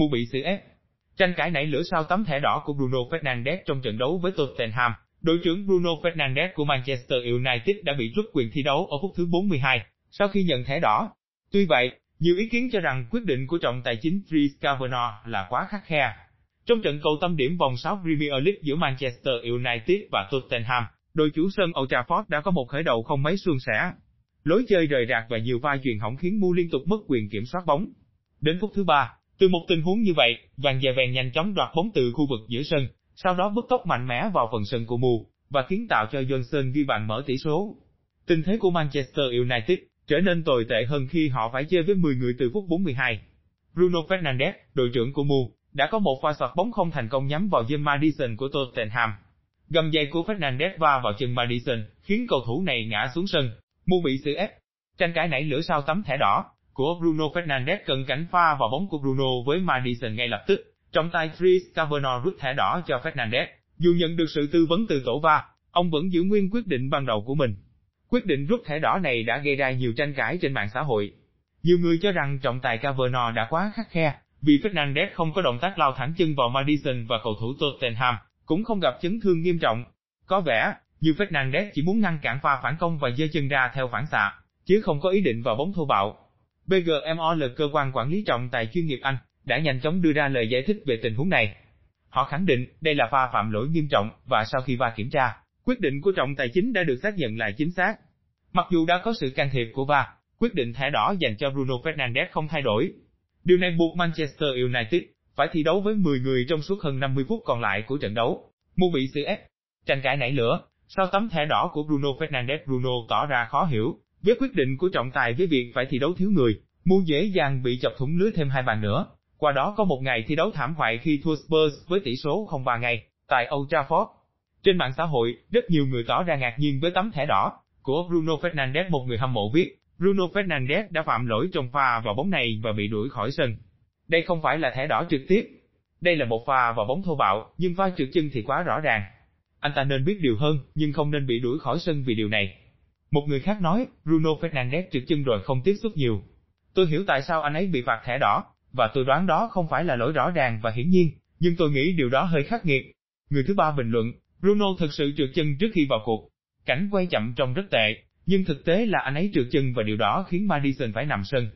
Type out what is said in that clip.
Mu bị xử ép. Tranh cãi nảy lửa sau tấm thẻ đỏ của Bruno Fernandes trong trận đấu với Tottenham. Đội trưởng Bruno Fernandes của Manchester United đã bị rút quyền thi đấu ở phút thứ 42, sau khi nhận thẻ đỏ. Tuy vậy, nhiều ý kiến cho rằng quyết định của trọng tài chính Chris Kavanaugh là quá khắc khe. Trong trận cầu tâm điểm vòng 6 Premier League giữa Manchester United và Tottenham, đội chủ sân Old Trafford đã có một khởi đầu không mấy suôn sẻ. Lối chơi rời rạc và nhiều vai chuyền hỏng khiến Mu liên tục mất quyền kiểm soát bóng. Đến phút thứ ba, từ một tình huống như vậy, vàng dài vàng nhanh chóng đoạt bóng từ khu vực giữa sân, sau đó bứt tốc mạnh mẽ vào phần sân của Mu và kiến tạo cho Johnson ghi bàn mở tỷ số. Tình thế của Manchester United trở nên tồi tệ hơn khi họ phải chơi với 10 người từ phút 42. Bruno Fernandes, đội trưởng của Mu, đã có một pha soạt bóng không thành công nhắm vào James Madison của Tottenham. Gầm giày của Fernandes va vào chân Madison, khiến cầu thủ này ngã xuống sân. Mu bị xử ép. Tranh cãi nảy lửa sau tấm thẻ đỏ của Bruno Fernandes cận cảnh pha vào bóng của Bruno với Madison ngay lập tức. Trong tay Chris Kavanagh rút thẻ đỏ cho Fernandes. Dù nhận được sự tư vấn từ tổ va, ông vẫn giữ nguyên quyết định ban đầu của mình. Quyết định rút thẻ đỏ này đã gây ra nhiều tranh cãi trên mạng xã hội. Nhiều người cho rằng trọng tài Kavanagh đã quá khắc khe, vì Fernandes không có động tác lao thẳng chân vào Madison và cầu thủ Tottenham, cũng không gặp chấn thương nghiêm trọng. Có vẻ, như Fernandes chỉ muốn ngăn cản pha phản công và giơ chân ra theo phản xạ, chứ không có ý định vào bóng thô bạo. BGMOL cơ quan quản lý trọng tài chuyên nghiệp Anh, đã nhanh chóng đưa ra lời giải thích về tình huống này. Họ khẳng định đây là pha phạm lỗi nghiêm trọng và sau khi va kiểm tra, quyết định của trọng tài chính đã được xác nhận là chính xác. Mặc dù đã có sự can thiệp của VAR, quyết định thẻ đỏ dành cho Bruno Fernandes không thay đổi. Điều này buộc Manchester United phải thi đấu với 10 người trong suốt hơn 50 phút còn lại của trận đấu. Mu bị sự ép, tranh cãi nảy lửa, sau tấm thẻ đỏ của Bruno Fernandes Bruno tỏ ra khó hiểu, với quyết định của trọng tài với việc phải thi đấu thiếu người, Mu dễ dàng bị chọc thủng lưới thêm hai bàn nữa. Qua đó có một ngày thi đấu thảm hoại khi thua Spurs với tỷ số 0-3 ngày, tại Old Trafford. Trên mạng xã hội, rất nhiều người tỏ ra ngạc nhiên với tấm thẻ đỏ của Bruno Fernandes một người hâm mộ viết, Bruno Fernandes đã phạm lỗi trong pha vào bóng này và bị đuổi khỏi sân. Đây không phải là thẻ đỏ trực tiếp. Đây là một pha vào bóng thô bạo, nhưng pha trượt chân thì quá rõ ràng. Anh ta nên biết điều hơn, nhưng không nên bị đuổi khỏi sân vì điều này. Một người khác nói, Bruno Fernandes trượt chân rồi không tiếp xúc nhiều. Tôi hiểu tại sao anh ấy bị phạt thẻ đỏ, và tôi đoán đó không phải là lỗi rõ ràng và hiển nhiên, nhưng tôi nghĩ điều đó hơi khắc nghiệt. Người thứ ba bình luận, Bruno thực sự trượt chân trước khi vào cuộc. Cảnh quay chậm trông rất tệ, nhưng thực tế là anh ấy trượt chân và điều đó khiến Madison phải nằm sân.